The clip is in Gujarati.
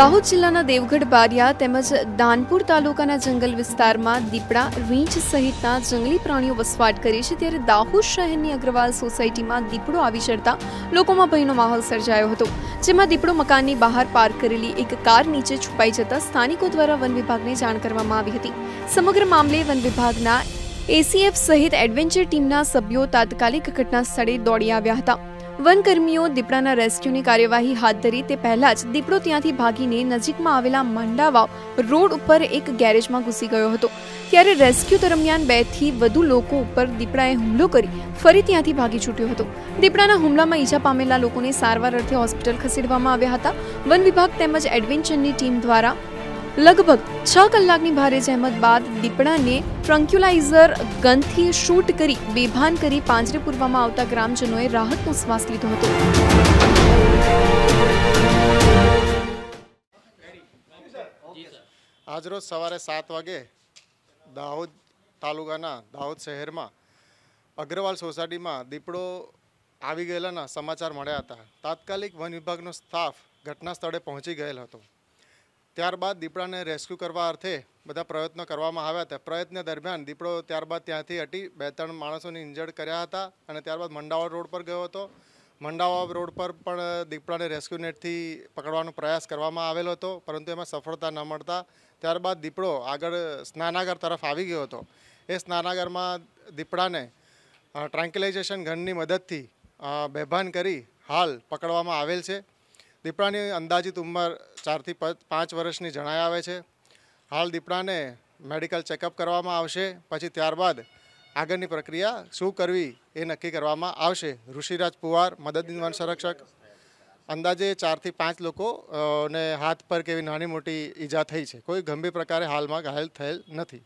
દાહોદ જિલ્લાના દેવગઢ બારિયા તેમજ દાનપુર તાલુકાના જંગલ વિસ્તારમાં દીપડા રીંછ સહિતના જંગલી પ્રાણીઓ વસવાટ કરે છે ત્યારે દાહોદ શહેરની અગ્રવાલ સોસાયટીમાં દીપડો આવી ચડતા લોકોમાં ભયનો માહોલ સર્જાયો હતો, જેમાં દીપડો મકાનની બહાર પાર્ક કરેલી એક કાર નીચે છુપાઈ જતા સ્થાનિકો દ્વારા વન વિભાગને જાણ કરવામાં આવી હતી. સમગ્ર મામલે વન વિભાગના એસીએફ સહિત એડવેન્ચર ટીમના સભ્યો તાત્કાલિક ઘટના સ્થળે દોડી આવ્યા હતા. વનકર્મીઓ દીપડાના રેસ્ક્યુની કાર્યવાહી હાથ ધરી તે પહેલા જ દીપડો ત્યાંથી ભાગીને નજીકમાં આવેલા મંડાવાવ રોડ ઉપર એક ગેરેજમાં ઘૂસી ગયો હતો. ત્યારે રેસ્ક્યુ દરમિયાન બેથી વધુ લોકો ઉપર દીપડાએ હુમલો કરી ફરી ત્યાંથી ભાગી છૂટ્યો હતો. દીપડાના હુમલામાં ઈજા પામેલા લોકોને સારવાર અર્થે હોસ્પિટલ ખસેડવામાં આવ્યા હતા. વન વિભાગ તેમજ એડવેન્ચરની ટીમ દ્વારા લગભગ છ કલાકની ભારે જહેમત બાદ દીપડાને ટ્રંક્યુલાઇઝર ગનથી શૂટ કરી બેભાન કરી પાંજરે પૂરવામાં આવતા ગ્રામજનોએ રાહતનો શ્વાસ લીધો હતો. આજરોજ સવારે સાત વાગે દાહોદ તાલુકાના દાહોદ શહેરમાં અગ્રવાલ સોસાયટીમાં દીપડો આવી ગયેલાના સમાચાર મળ્યા હતા. તાત્કાલિક વન વિભાગનો સ્ટાફ ઘટના સ્થળે પહોંચી ગયેલ હતો. ત્યારબાદ દીપડાને રેસ્ક્યુ કરવા અર્થે બધા પ્રયત્નો કરવામાં આવ્યા હતા. પ્રયત્ન દરમિયાન દીપડો ત્યારબાદ ત્યાંથી હટી બે ત્રણ માણસોને ઇન્જર્ડ કર્યા હતા અને ત્યારબાદ મંડાવા રોડ પર ગયો હતો. મંડાવા રોડ પર પણ દીપડાને રેસ્ક્યુ નેટથી પકડવાનો પ્રયાસ કરવામાં આવેલો હતો, પરંતુ એમાં સફળતા ન મળતા ત્યારબાદ દીપડો આગળ સ્નાનાગર તરફ આવી ગયો હતો. એ સ્નાનાગરમાં દીપડાને ટ્રાન્કિલાઇઝેશન ગનની મદદથી બેભાન કરી હાલ પકડવામાં આવેલ છે. દીપડાની અંદાજિત ઉંમર ચારથી પાંચ વર્ષની જણાઈ આવે છે. હાલ દીપડાને મેડિકલ ચેકઅપ કરવામાં આવશે. પછી ત્યારબાદ આગળની પ્રક્રિયા શું કરવી એ નક્કી કરવામાં આવશે. ઋષિરાજ પુવાર મદદની વન સંરક્ષક. અંદાજે ચારથી પાંચ લોકો ને હાથ પર કેવી નાની મોટી ઈજા થઈ છે. કોઈ ગંભીર પ્રકારે હાલમાં ઘાયલ થયેલ નથી.